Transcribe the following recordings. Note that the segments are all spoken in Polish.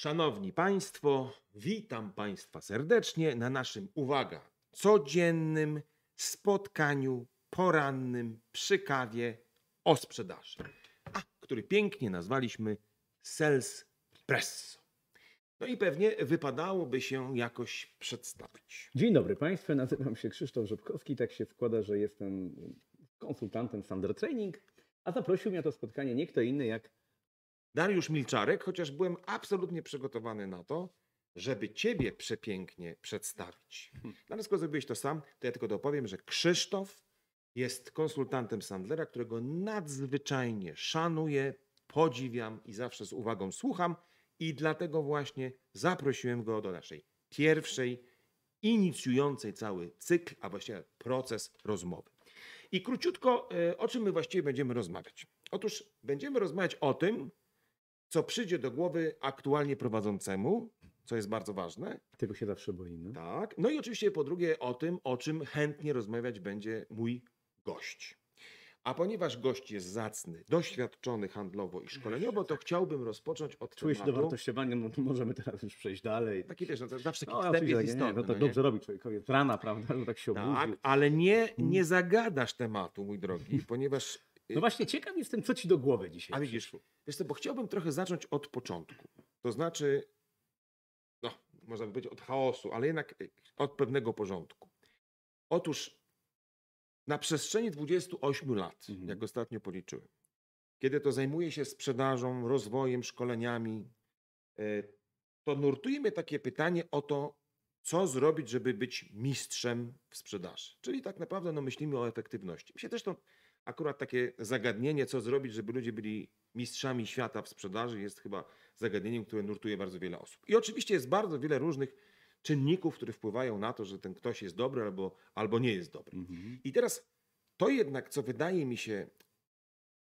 Szanowni Państwo, witam Państwa serdecznie na naszym, uwaga, codziennym spotkaniu porannym przy kawie o sprzedaży, a, który pięknie nazwaliśmy Sales Presso. No i pewnie wypadałoby się jakoś przedstawić. Dzień dobry Państwu, nazywam się Krzysztof Rzepkowski. Tak się składa, że jestem konsultantem Sander Training, a zaprosił mnie to spotkanie nie kto inny jak Dariusz Milczarek, chociaż byłem absolutnie przygotowany na to, żeby Ciebie przepięknie przedstawić. No ale skoro zrobiłeś to sam, to ja tylko dopowiem, że Krzysztof jest konsultantem Sandlera, którego nadzwyczajnie szanuję, podziwiam i zawsze z uwagą słucham i dlatego właśnie zaprosiłem go do naszej pierwszej, inicjującej cały cykl, a właściwie proces rozmowy. I króciutko, e, o czym my właściwie będziemy rozmawiać? Otóż będziemy rozmawiać o tym, co przyjdzie do głowy aktualnie prowadzącemu, co jest bardzo ważne. tego się zawsze boimy. Tak. No i oczywiście po drugie o tym, o czym chętnie rozmawiać będzie mój gość. A ponieważ gość jest zacny, doświadczony handlowo i szkoleniowo, to chciałbym rozpocząć od Czuję się tematu. dowartościowany, no to możemy teraz już przejść dalej. Taki wiesz, no to zawsze No, taki ja wstęp jest nie, nie, istotny. no to no nie? dobrze robi człowiekowi rana, prawda, że tak się Tak, obudził. ale nie, nie zagadasz tematu, mój drogi, ponieważ No właśnie, ciekaw jestem, co ci do głowy dzisiaj A widzisz, wiesz co, bo chciałbym trochę zacząć od początku. To znaczy, no, można by powiedzieć od chaosu, ale jednak y, od pewnego porządku. Otóż na przestrzeni 28 lat, Mhm. jak ostatnio policzyłem, kiedy to zajmuję się sprzedażą, rozwojem, szkoleniami, y, to nurtuje mnie takie pytanie o to, co zrobić, żeby być mistrzem w sprzedaży. Czyli tak naprawdę no, myślimy o efektywności. Mi się też to akurat takie zagadnienie, co zrobić, żeby ludzie byli mistrzami świata w sprzedaży, jest chyba zagadnieniem, które nurtuje bardzo wiele osób. I oczywiście jest bardzo wiele różnych czynników, które wpływają na to, że ten ktoś jest dobry albo, albo nie jest dobry. Mhm. I teraz to jednak, co wydaje mi się,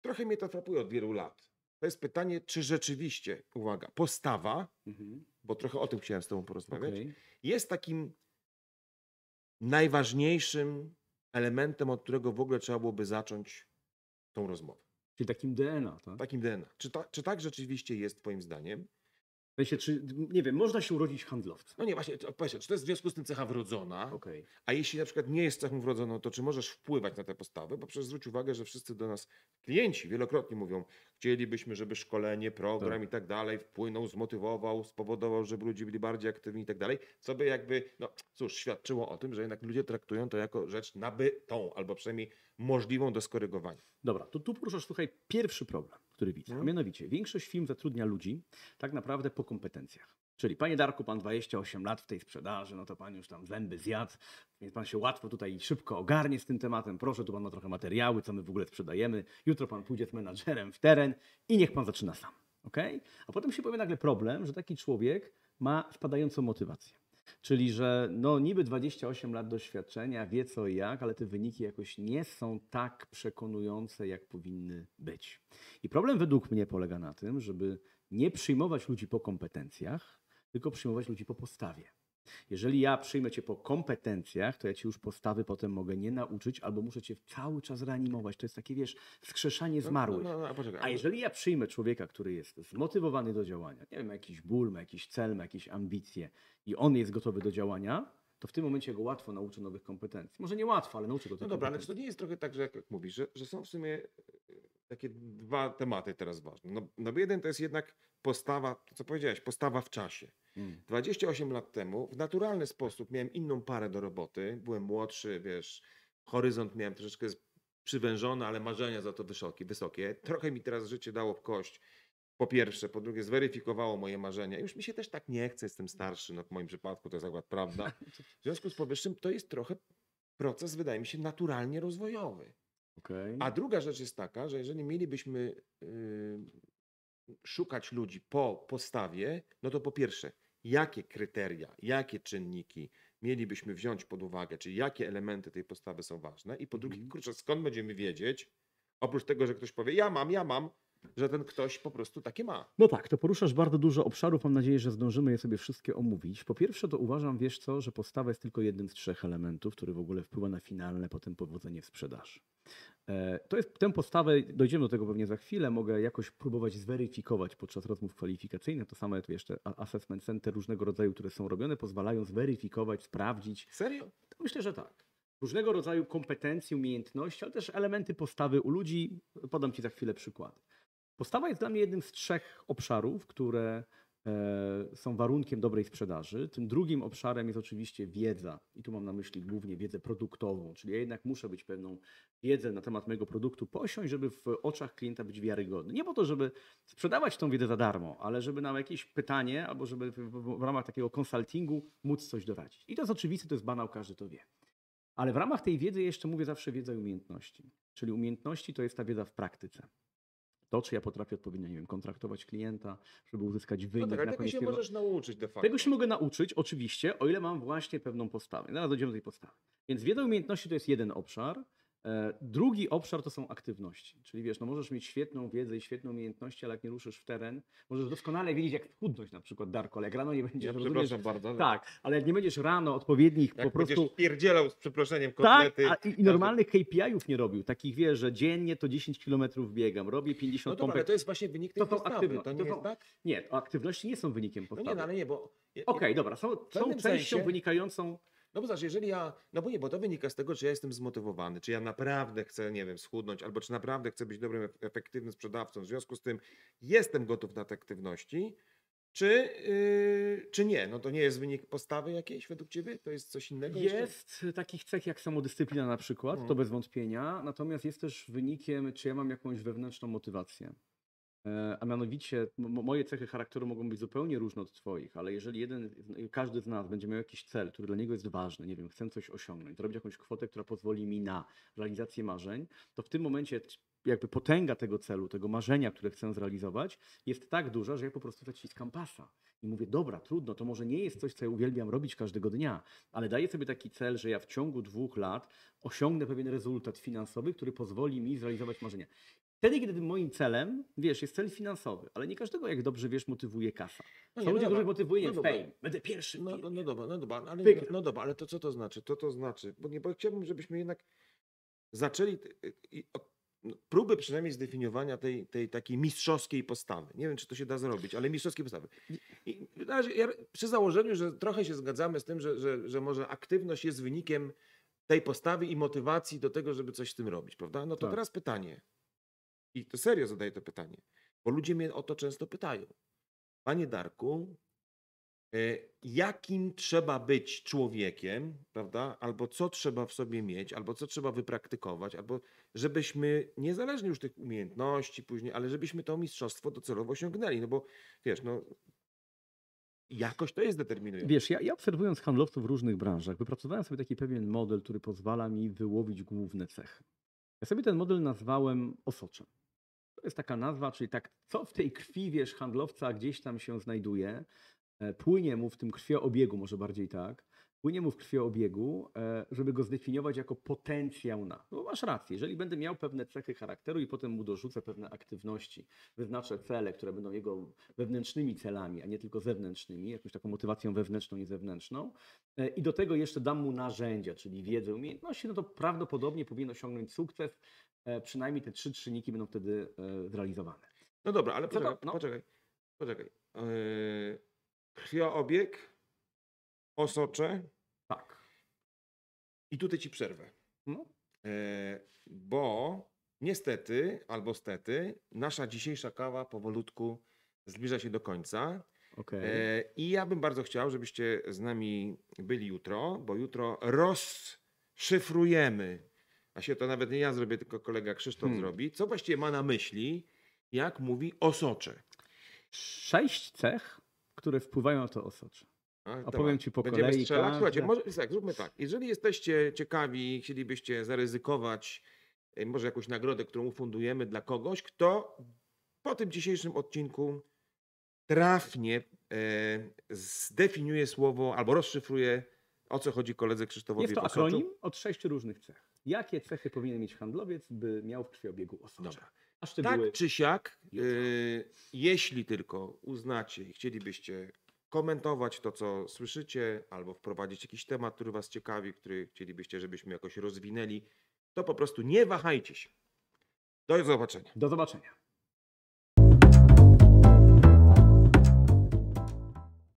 trochę mnie to frapuje od wielu lat. To jest pytanie, czy rzeczywiście, uwaga, postawa, Mhm. bo trochę o tym chciałem z Tobą porozmawiać, Okej. jest takim najważniejszym elementem, od którego w ogóle trzeba byłoby zacząć tą rozmowę. Czyli takim DNA, tak? Takim DNA. Czy, ta, czy tak rzeczywiście jest, Twoim zdaniem? Sensie, czy, nie wiem, można się urodzić handlowcem. No nie, właśnie, powiedzcie, czy to jest w związku z tym cecha wrodzona? Okej. A jeśli na przykład nie jest cechą wrodzoną, to czy możesz wpływać na tę postawę? Bo przecież zwróć uwagę, że wszyscy do nas klienci wielokrotnie mówią, chcielibyśmy, żeby szkolenie, program i tak dalej wpłynął, zmotywował, spowodował, żeby ludzie byli bardziej aktywni i tak dalej, co by jakby, no cóż, świadczyło o tym, że jednak ludzie traktują to jako rzecz nabytą, albo przynajmniej możliwą do skorygowania. Dobra, to tu poruszasz, słuchaj, pierwszy problem, który widzę. No. A mianowicie, większość firm zatrudnia ludzi tak naprawdę po kompetencjach. Czyli, panie Darku, pan 28 lat w tej sprzedaży, no to pan już tam zęby zjadł, więc pan się łatwo tutaj szybko ogarnie z tym tematem. Proszę, tu pan ma trochę materiały, co my w ogóle sprzedajemy. Jutro pan pójdzie z menadżerem w teren i niech pan zaczyna sam. Okay? A potem się pojawia nagle problem, że taki człowiek ma spadającą motywację. Czyli, że no niby 28 lat doświadczenia, wie co i jak, ale te wyniki jakoś nie są tak przekonujące, jak powinny być. I problem według mnie polega na tym, żeby nie przyjmować ludzi po kompetencjach, tylko przyjmować ludzi po postawie. Jeżeli ja przyjmę cię po kompetencjach, to ja ci już postawy potem mogę nie nauczyć, albo muszę cię cały czas reanimować. To jest takie, wiesz, wskrzeszanie zmarłych. No, no, no, poczekaj, A jeżeli ja przyjmę człowieka, który jest zmotywowany do działania, nie wiem, ma jakiś ból, ma jakiś cel, ma jakieś ambicje i on jest gotowy do działania, to w tym momencie go łatwo nauczę nowych kompetencji. Może nie łatwo, ale nauczę go No tych dobra, ale czy to nie jest trochę tak, że jak, mówisz, że, że są w sumie takie dwa tematy teraz ważne. No, no jeden to jest jednak postawa, to co powiedziałeś, postawa w czasie. Mm. 28 lat temu w naturalny sposób miałem inną parę do roboty. Byłem młodszy, wiesz, horyzont miałem troszeczkę przywężony, ale marzenia za to wysokie. wysokie. Trochę mi teraz życie dało w kość. Po pierwsze, po drugie, zweryfikowało moje marzenia. Już mi się też tak nie chce, jestem starszy, no w moim przypadku to jest akurat prawda. W związku z powyższym to jest trochę proces, wydaje mi się, naturalnie rozwojowy. Okej. A druga rzecz jest taka, że jeżeli mielibyśmy y, szukać ludzi po postawie, no to po pierwsze, jakie kryteria, jakie czynniki mielibyśmy wziąć pod uwagę, czyli jakie elementy tej postawy są ważne, i po drugie, Mhm. kurczę, skąd będziemy wiedzieć, oprócz tego, że ktoś powie, ja mam, ja mam, że ten ktoś po prostu takie ma. No tak, to poruszasz bardzo dużo obszarów. Mam nadzieję, że zdążymy je sobie wszystkie omówić. Po pierwsze, to uważam, wiesz co, że postawa jest tylko jednym z trzech elementów, który w ogóle wpływa na finalne potem powodzenie w sprzedaży. E, To jest tę postawę, dojdziemy do tego pewnie za chwilę, mogę jakoś próbować zweryfikować podczas rozmów kwalifikacyjnych. To samo tu jeszcze assessment center różnego rodzaju, które są robione, pozwalają zweryfikować, sprawdzić. Serio? Myślę, że tak. Różnego rodzaju kompetencje, umiejętności, ale też elementy postawy u ludzi. Podam Ci za chwilę przykład. Postawa jest dla mnie jednym z trzech obszarów, które e, są warunkiem dobrej sprzedaży. Tym drugim obszarem jest oczywiście wiedza. I tu mam na myśli głównie wiedzę produktową, czyli ja jednak muszę być pewną wiedzę na temat mojego produktu posiąść, żeby w oczach klienta być wiarygodny. Nie po to, żeby sprzedawać tą wiedzę za darmo, ale żeby na jakieś pytanie albo żeby w ramach takiego konsultingu móc coś doradzić. I to jest oczywiste, to jest banał, każdy to wie. Ale w ramach tej wiedzy jeszcze mówię zawsze wiedza i umiejętności. Czyli umiejętności to jest ta wiedza w praktyce. To, czy ja potrafię odpowiednio, nie wiem, kontraktować klienta, żeby uzyskać No wynik tak, ale na tego się tego. możesz nauczyć de facto. Tego się mogę nauczyć, oczywiście, o ile mam właśnie pewną postawę. Zaraz dojdziemy do tej postawy. Więc wiedza umiejętności to jest jeden obszar. E, Drugi obszar to są aktywności. Czyli wiesz, no możesz mieć świetną wiedzę i świetne umiejętności, ale jak nie ruszysz w teren, możesz doskonale wiedzieć, jak schudnąć na przykład, Darko, ale jak rano nie będziesz, Ja rozumiesz, przepraszam bardzo. ale tak, ale jak nie będziesz rano odpowiednich Jak po prostu... będziesz pierdzielał z przeproszeniem Tak, kotlety. a, i, i normalnych KPI-ów nie robił. Takich wiesz, że dziennie to 10 km biegam, robię 50 No dobra, pompek. ale to jest właśnie wynik tej To postawy. aktywno- To nie to są- tak? Nie, aktywności nie są wynikiem No postawy. nie, no ale nie, bo... Okej, dobra, są, są częścią sensie- wynikającą No bo zobacz, jeżeli ja, no bo nie, bo to wynika z tego, czy ja jestem zmotywowany, czy ja naprawdę chcę, nie wiem, schudnąć, albo czy naprawdę chcę być dobrym, ef- efektywnym sprzedawcą. W związku z tym jestem gotów na te aktywności, czy, yy, czy nie? No to nie jest wynik postawy jakiejś według ciebie? To jest coś innego? jeszcze? Jest takich cech jak samodyscyplina na przykład, to Mhm. bez wątpienia, natomiast jest też wynikiem, czy ja mam jakąś wewnętrzną motywację. E, A mianowicie moje cechy charakteru mogą być zupełnie różne od Twoich, ale jeżeli jeden, każdy z nas będzie miał jakiś cel, który dla niego jest ważny, nie wiem, chcę coś osiągnąć, zrobić jakąś kwotę, która pozwoli mi na realizację marzeń, to w tym momencie jakby potęga tego celu, tego marzenia, które chcę zrealizować, jest tak duża, że ja po prostu zaciskam pasa. I mówię, dobra, trudno, to może nie jest coś, co ja uwielbiam robić każdego dnia, ale daję sobie taki cel, że ja w ciągu dwóch lat osiągnę pewien rezultat finansowy, który pozwoli mi zrealizować marzenia. Wtedy, kiedy moim celem, wiesz, jest cel finansowy, ale nie każdego, jak dobrze wiesz, motywuje kasa. No Są nie, no ludzie, dobra. których motywuje No fame. Będę pierwszy. No, no, no dobra, no dobra, ale, no dobra, ale to co to znaczy? Co to znaczy? Bo, nie, bo chciałbym, żebyśmy jednak zaczęli i, od, no, próby przynajmniej zdefiniowania tej, tej takiej mistrzowskiej postawy. Nie wiem, czy to się da zrobić, ale mistrzowskiej postawy. I ja, przy założeniu, że trochę się zgadzamy z tym, że, że, że może aktywność jest wynikiem tej postawy i motywacji do tego, żeby coś z tym robić, prawda? No to Tak. teraz pytanie. I to serio zadaję to pytanie, bo ludzie mnie o to często pytają. Panie Darku, e, jakim trzeba być człowiekiem, prawda? Albo co trzeba w sobie mieć, albo co trzeba wypraktykować, albo żebyśmy, niezależnie już tych umiejętności później, ale żebyśmy to mistrzostwo docelowo osiągnęli. No bo wiesz, no jakoś to jest determinujące. Wiesz, ja, ja obserwując handlowców w różnych branżach, wypracowałem sobie taki pewien model, który pozwala mi wyłowić główne cechy. Ja sobie ten model nazwałem osoczem. Jest taka nazwa, czyli tak, co w tej krwi, wiesz, handlowca gdzieś tam się znajduje, e, płynie mu w tym krwioobiegu, może bardziej tak, płynie mu w krwioobiegu, e, żeby go zdefiniować jako potencjał na. No masz rację, jeżeli będę miał pewne cechy charakteru i potem mu dorzucę pewne aktywności, wyznaczę cele, które będą jego wewnętrznymi celami, a nie tylko zewnętrznymi, jakąś taką motywacją wewnętrzną i zewnętrzną, e, i do tego jeszcze dam mu narzędzia, czyli wiedzę, umiejętności, no to prawdopodobnie powinien osiągnąć sukces. E, Przynajmniej te trzy czynniki będą wtedy e, zrealizowane. No dobra, ale Co to- poczekaj, no. poczekaj, poczekaj. Yy, krwioobieg, osocze Tak. i tutaj ci przerwę. No. E, bo niestety, albo stety, nasza dzisiejsza kawa powolutku zbliża się do końca. E, I ja bym bardzo chciał, żebyście z nami byli jutro, bo jutro rozszyfrujemy, a się to nawet nie ja zrobię, tylko kolega Krzysztof Hmm. zrobi, co właściwie ma na myśli, jak mówi osocze. Sześć cech, które wpływają na to osocze. A, dobra. powiem ci po Będziemy kolei strzelać. każde. Słuchajcie, może, tak, zróbmy tak. Jeżeli jesteście ciekawi, chcielibyście zaryzykować e, może jakąś nagrodę, którą ufundujemy dla kogoś, kto po tym dzisiejszym odcinku trafnie e, zdefiniuje słowo albo rozszyfruje, o co chodzi koledze Krzysztofowi Jest to akronim od sześciu różnych cech. Jakie cechy powinien mieć handlowiec, by miał w krwiobiegu osocze? Dobra. A szczegóły Tak czy siak, jutro. jeśli tylko uznacie i chcielibyście komentować to, co słyszycie, albo wprowadzić jakiś temat, który Was ciekawi, który chcielibyście, żebyśmy jakoś rozwinęli, to po prostu nie wahajcie się. Do zobaczenia. Do zobaczenia.